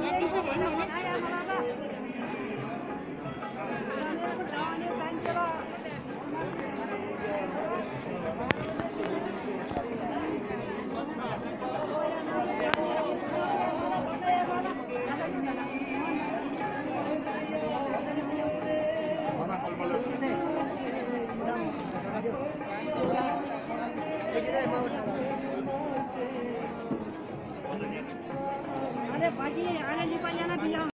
Ini sih ini ini ayam apa? અરે પાછી આને દીપાલી આના